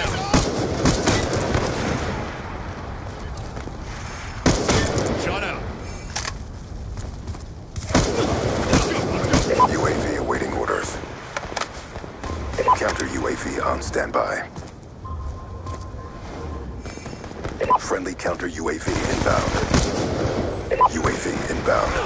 down. Shot out. UAV awaiting orders. Counter UAV on standby. Friendly counter UAV inbound. UAV inbound.